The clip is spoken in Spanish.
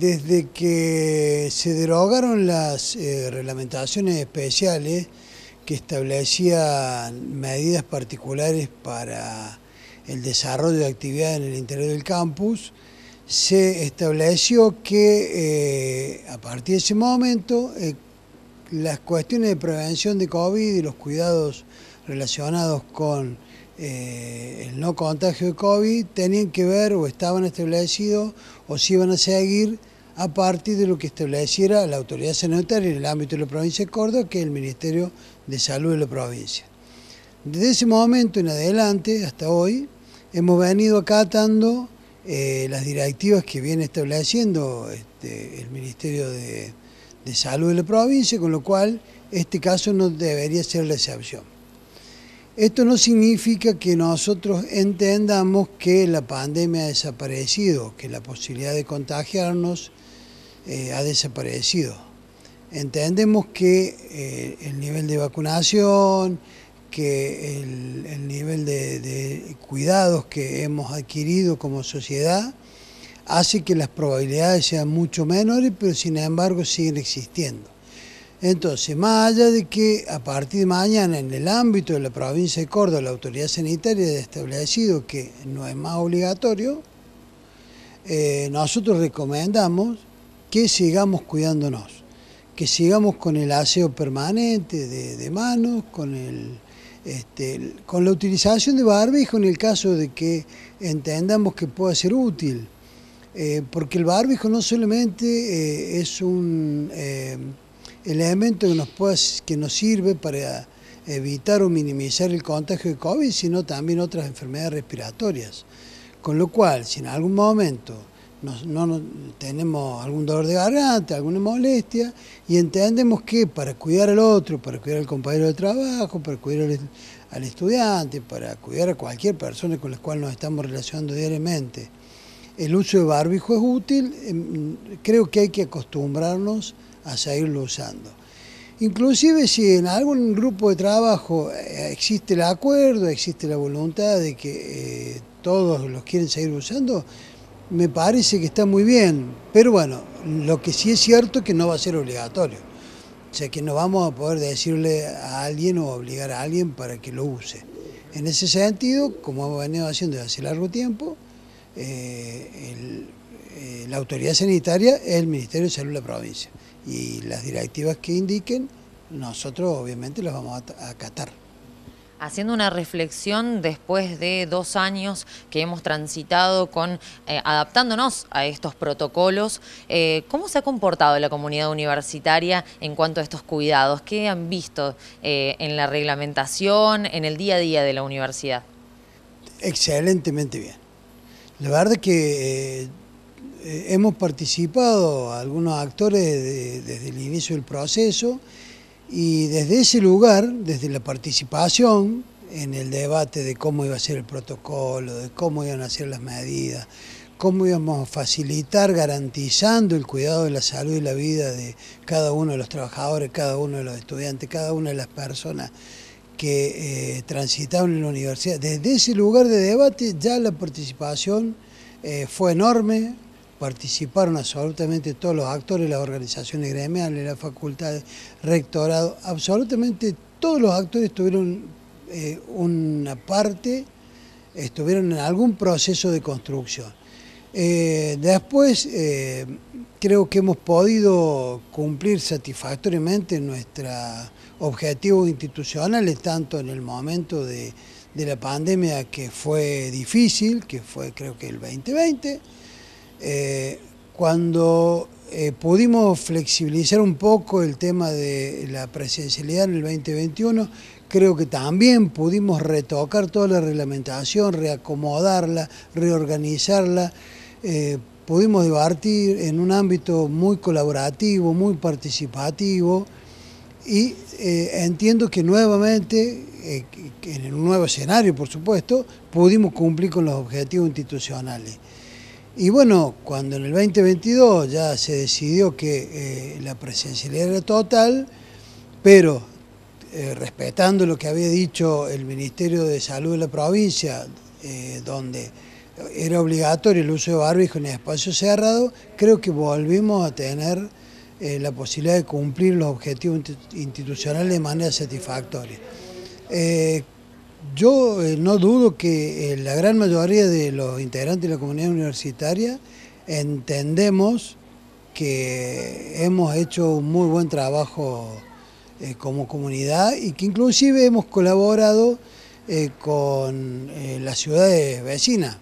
Desde que se derogaron las eh, reglamentaciones especiales que establecían medidas particulares para el desarrollo de actividades en el interior del campus, se estableció que eh, a partir de ese momento eh, las cuestiones de prevención de COVID y los cuidados relacionados con el no contagio de COVID tenían que ver o estaban establecidos o se iban a seguir a partir de lo que estableciera la autoridad sanitaria en el ámbito de la provincia de Córdoba, que es el Ministerio de Salud de la provincia. Desde ese momento en adelante, hasta hoy, hemos venido acatando eh, las directivas que viene estableciendo este, el Ministerio de, de Salud de la provincia, con lo cual este caso no debería ser la excepción. Esto no significa que nosotros entendamos que la pandemia ha desaparecido, que la posibilidad de contagiarnos eh, ha desaparecido. Entendemos que eh, el nivel de vacunación, que el, nivel de, cuidados que hemos adquirido como sociedad hace que las probabilidades sean mucho menores, pero sin embargo siguen existiendo. Entonces, más allá de que a partir de mañana en el ámbito de la provincia de Córdoba la autoridad sanitaria ha establecido que no es más obligatorio, eh, nosotros recomendamos que sigamos cuidándonos, que sigamos con el aseo permanente de, manos, con, el, este, con la utilización de barbijo en el caso de que entendamos que pueda ser útil, eh, porque el barbijo no solamente eh, es un elemento que nos, puede, que nos sirve para evitar o minimizar el contagio de COVID, sino también otras enfermedades respiratorias. Con lo cual, si en algún momento no, tenemos algún dolor de garganta, alguna molestia, y entendemos que para cuidar al otro, para cuidar al compañero de trabajo, para cuidar al, estudiante, para cuidar a cualquier persona con la cual nos estamos relacionando diariamente, el uso de barbijo es útil, em, creo que hay que acostumbrarnos a seguirlo usando. Inclusive si en algún grupo de trabajo eh, existe el acuerdo, existe la voluntad de que eh, todos los quieren seguir usando, me parece que está muy bien. Pero bueno, lo que sí es cierto es que no va a ser obligatorio. O sea que no vamos a poder decirle a alguien o obligar a alguien para que lo use. En ese sentido, como hemos venido haciendo desde hace largo tiempo, eh, la autoridad sanitaria es el Ministerio de Salud de la provincia y las directivas que indiquen, nosotros obviamente las vamos a acatar. Haciendo una reflexión después de dos años que hemos transitado con eh, adaptándonos a estos protocolos, eh, ¿cómo se ha comportado la comunidad universitaria en cuanto a estos cuidados? ¿Qué han visto eh, en la reglamentación, en el día a día de la universidad? Excelentemente bien. La verdad que eh, hemos participado algunos actores desde el inicio del proceso y desde ese lugar, desde la participación en el debate de cómo iba a ser el protocolo, de cómo iban a ser las medidas, cómo íbamos a facilitar garantizando el cuidado de la salud y la vida de cada uno de los trabajadores, cada uno de los estudiantes, cada una de las personas que eh, transitaban en la universidad. Desde ese lugar de debate ya la participación eh, fue enorme, participaron absolutamente todos los actores, las organizaciones gremiales, la facultad, rectorado, absolutamente todos los actores tuvieron eh, una parte, estuvieron en algún proceso de construcción. Eh, después eh, creo que hemos podido cumplir satisfactoriamente nuestros objetivos institucionales, tanto en el momento de, de la pandemia que fue difícil, que fue creo que el 2020, eh, cuando eh, pudimos flexibilizar un poco el tema de la presencialidad en el 2021, creo que también pudimos retocar toda la reglamentación, reacomodarla, reorganizarla, eh, pudimos debatir en un ámbito muy colaborativo, muy participativo y entiendo que nuevamente, en un nuevo escenario por supuesto, pudimos cumplir con los objetivos institucionales. Y bueno, cuando en el 2022 ya se decidió que eh, la presencialidad era total, pero eh, respetando lo que había dicho el Ministerio de Salud de la provincia, eh, donde era obligatorio el uso de barbijo en espacio cerrado, creo que volvimos a tener la posibilidad de cumplir los objetivos institucionales de manera satisfactoria. Eh, yo eh, no dudo que la gran mayoría de los integrantes de la comunidad universitaria entendemos que hemos hecho un muy buen trabajo como comunidad y que inclusive hemos colaborado con las ciudades vecinas.